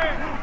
Flag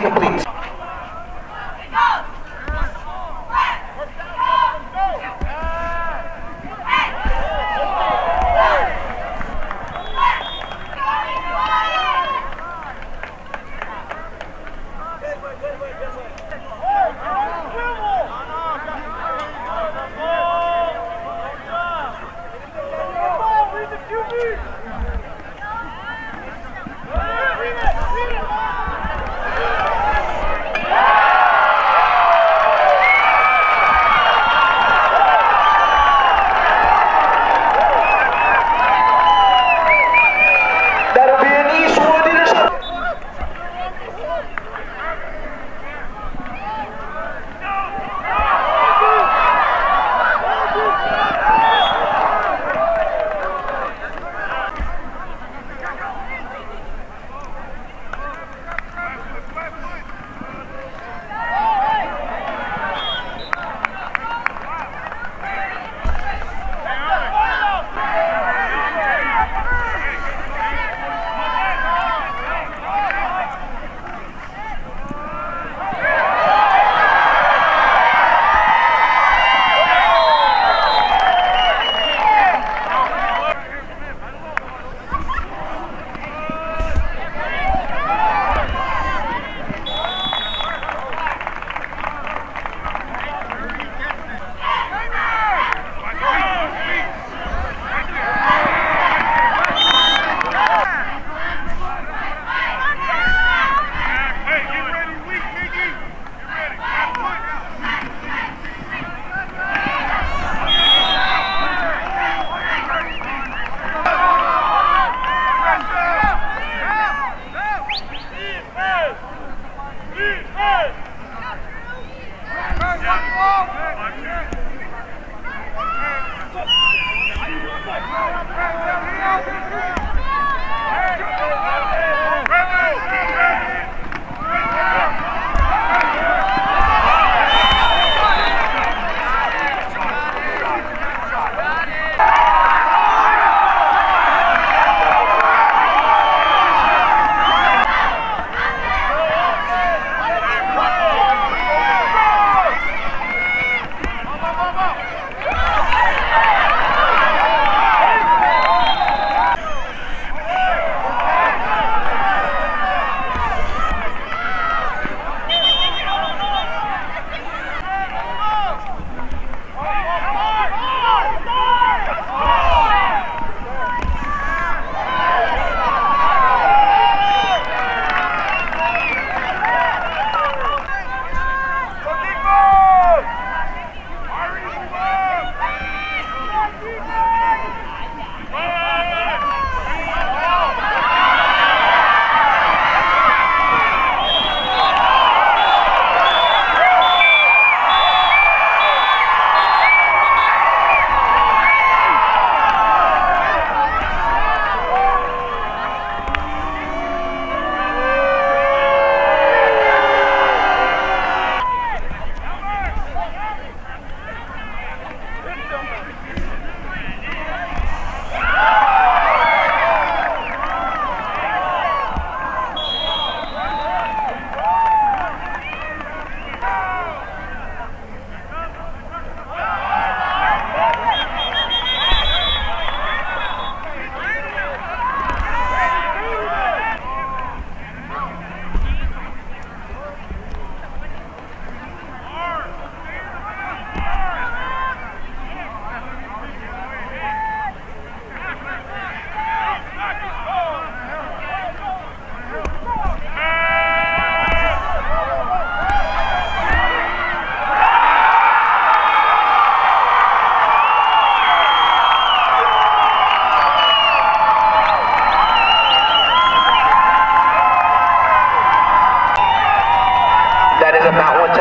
se.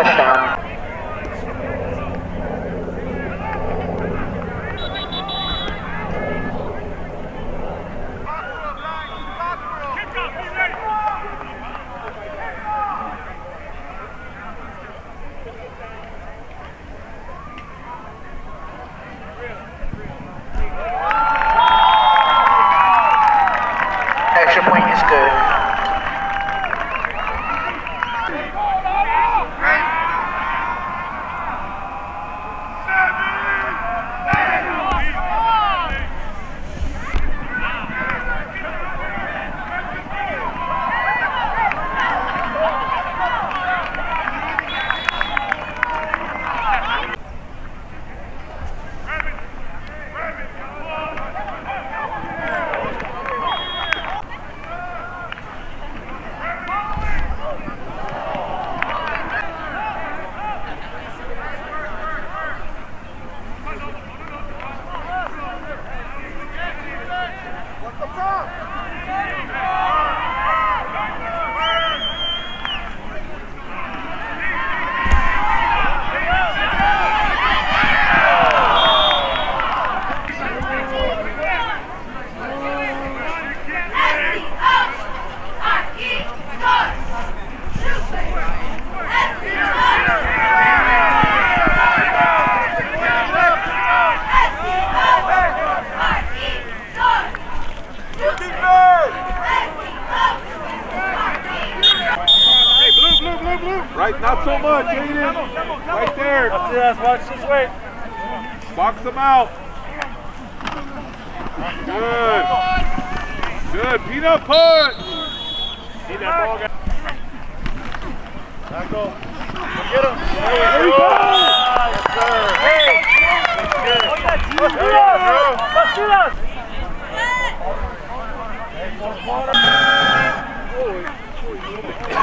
touchdown.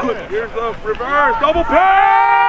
Here's the reverse double pass.